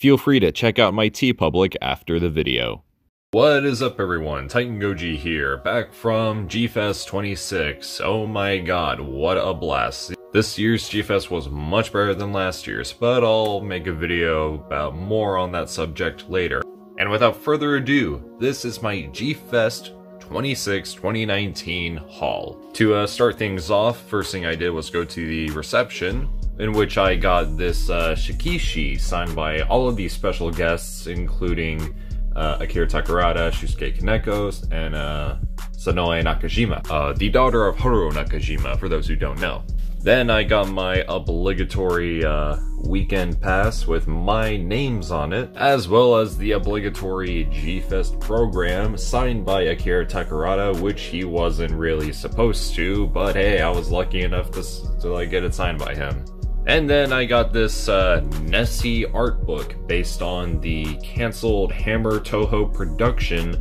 Feel free to check out my TeePublic after the video. What is up everyone, TitanGoji here, back from G-Fest 26. Oh my god, what a blast. This year's G-Fest was much better than last year's, but I'll make a video about more on that subject later. And without further ado, this is my G-Fest 26 2019 haul. To uh, start things off, first thing I did was go to the reception, in which I got this uh, Shikishi signed by all of these special guests, including uh, Akira Takarada, Shusuke Kaneko, and uh, Sonoe Nakajima, uh, the daughter of Haruo Nakajima, for those who don't know. Then I got my obligatory uh, weekend pass with my names on it, as well as the obligatory G-Fest program signed by Akira Takarada, which he wasn't really supposed to, but hey, I was lucky enough to, to like get it signed by him. And then I got this uh, Nessie art book based on the canceled Hammer Toho production,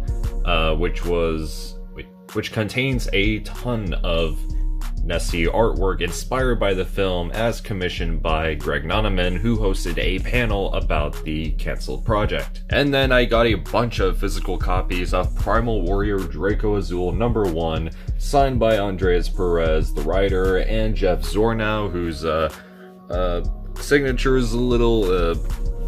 uh, which was which contains a ton of Nessie artwork inspired by the film as commissioned by Greg Noneman, who hosted a panel about the cancelled project. And then I got a bunch of physical copies of Primal Warrior Draco Azul number 1, signed by Andreas Perez, the writer, and Jeff Zornow, whose uh, uh, signature is a little uh,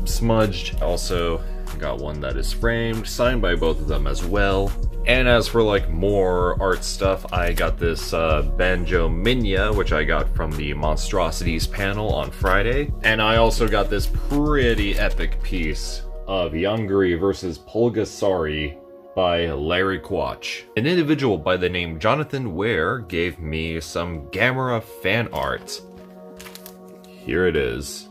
smudged. Also, got one that is framed, signed by both of them as well. And as for like more art stuff, I got this uh, Banjo Minya, which I got from the Monstrosities panel on Friday. And I also got this pretty epic piece of Yongary versus Pulgasari by Larry Quatch. An individual by the name Jonathan Ware gave me some Gamera fan art here it is.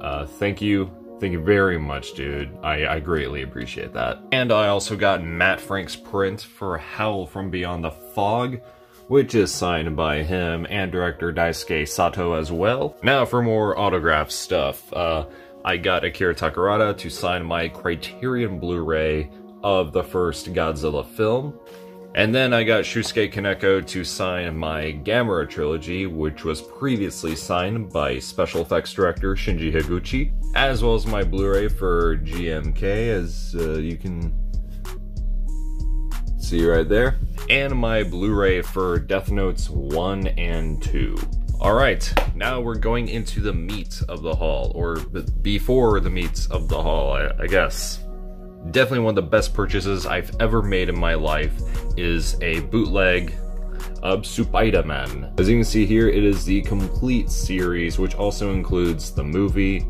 Uh, thank you. Thank you very much, dude. I, I greatly appreciate that. And I also got Matt Frank's print for Howl from Beyond the Fog, which is signed by him and director Daisuke Sato as well. Now for more autograph stuff. Uh, I got Akira Takarada to sign my Criterion Blu-ray of the first Godzilla film. And then I got Shusuke Kaneko to sign my Gamera trilogy, which was previously signed by special effects director Shinji Higuchi, as well as my Blu-ray for GMK, as uh, you can see right there, and my Blu-ray for Death Notes 1 and 2. Alright, now we're going into the meat of the haul, or before the meat of the haul, I, I guess. Definitely one of the best purchases I've ever made in my life is a bootleg of Spider-Man. As you can see here, it is the complete series, which also includes the movie.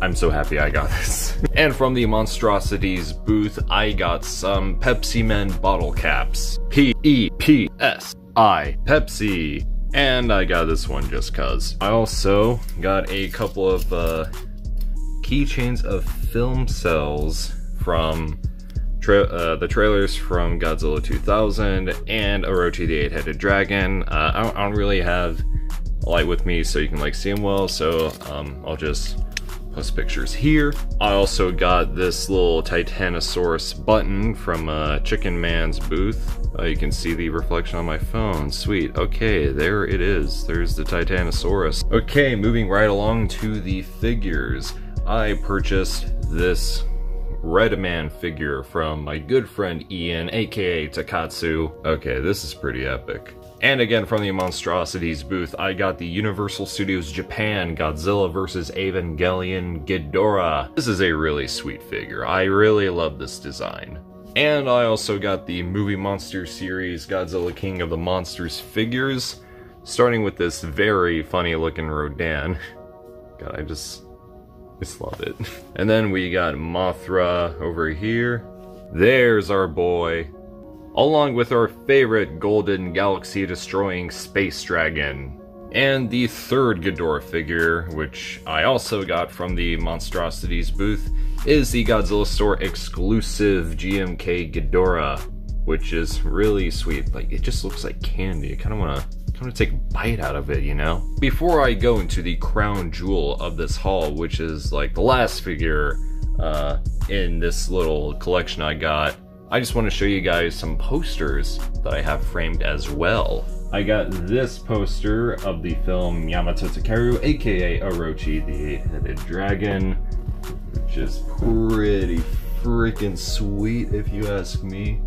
I'm so happy I got this. and from the Monstrosities booth, I got some Pepsiman bottle caps. P-E-P-S-I, Pepsi. And I got this one just cuz. I also got a couple of uh, keychains of film cells from tra uh, the trailers from Godzilla 2000 and Orochi the Eight-Headed Dragon. Uh, I, don't, I, don't, really have a light with me so you can like see them well, so um, I'll just post pictures here. I also got this little Titanosaurus button from uh, Chicken Man's booth. Uh, you can see the reflection on my phone. Sweet. Okay, there it is. There's the Titanosaurus. Okay, moving right along to the figures. I purchased this Redman figure from my good friend Ian, aka Takatsu. Okay, this is pretty epic. And again from the Monstrosities booth, I got the Universal Studios Japan Godzilla vs. Evangelion Ghidorah. This is a really sweet figure. I really love this design. And I also got the Movie Monster series Godzilla King of the Monsters figures, starting with this very funny looking Rodan. God, I just just love it. And then we got Mothra over here. There's our boy. Along with our favorite golden galaxy destroying space dragon. And the third Ghidorah figure, which I also got from the Monstrosities booth, is the Godzilla Store exclusive GMK Ghidorah, which is really sweet. Like, it just looks like candy. I kind of want to kind of take a bite out of it, you know? Before I go into the crown jewel of this haul, which is like the last figure uh, in this little collection I got, I just want to show you guys some posters that I have framed as well. I got this poster of the film Yamato Takeru, aka Orochi the Eight-Headed Dragon. which is pretty freaking sweet if you ask me.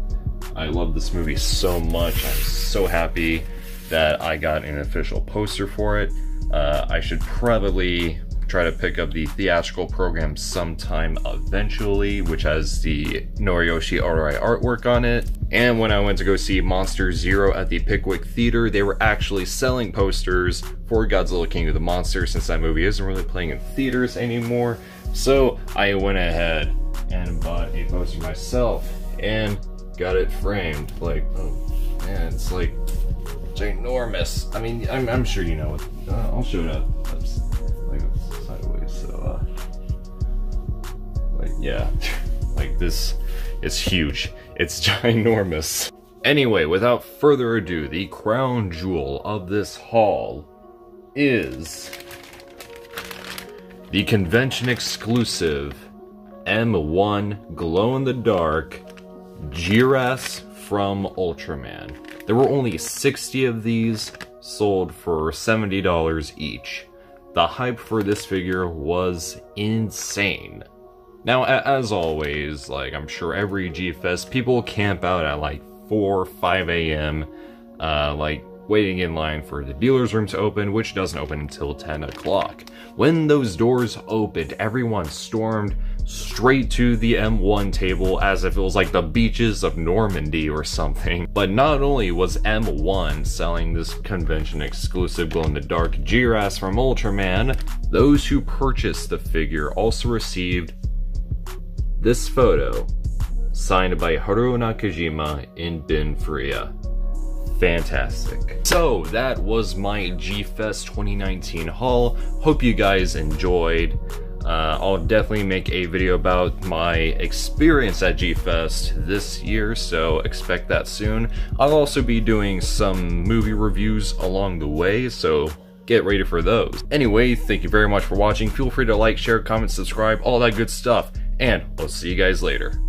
I love this movie so much. I'm so happy that I got an official poster for it. Uh, I should probably try to pick up the theatrical program sometime eventually, which has the Noriyoshi Ohrai artwork on it. And when I went to go see Monster Zero at the Pickwick Theater, they were actually selling posters for Godzilla King of the Monsters since that movie isn't really playing in theaters anymore. So I went ahead and bought a poster myself and got it framed. Like, oh man, it's like ginormous. I mean, I'm, I'm sure you know it. Uh, I'll show it up. Oops. Like sideways. So, uh, like yeah, like this. It's huge. It's ginormous. Anyway, without further ado, the crown jewel of this haul is the convention exclusive M1 glow in the dark Jiras from Ultraman. There were only 60 of these, sold for $70 each. The hype for this figure was insane. Now, as always, like I'm sure every G-Fest, people camp out at like 4, 5 a.m., uh, like waiting in line for the dealer's room to open, which doesn't open until 10 o'clock. When those doors opened, everyone stormed straight to the M1 table as if it was like the beaches of Normandy or something. But not only was M1 selling this convention exclusive glow in the dark Jiras from Ultraman, those who purchased the figure also received this photo signed by Haruo Nakajima in Bin Furuya. Fantastic. So that was my G-Fest 2019 haul. Hope you guys enjoyed. Uh, I'll definitely make a video about my experience at G-Fest this year, so expect that soon. I'll also be doing some movie reviews along the way, so get ready for those. Anyway, thank you very much for watching. Feel free to like, share, comment, subscribe, all that good stuff, and I'll see you guys later.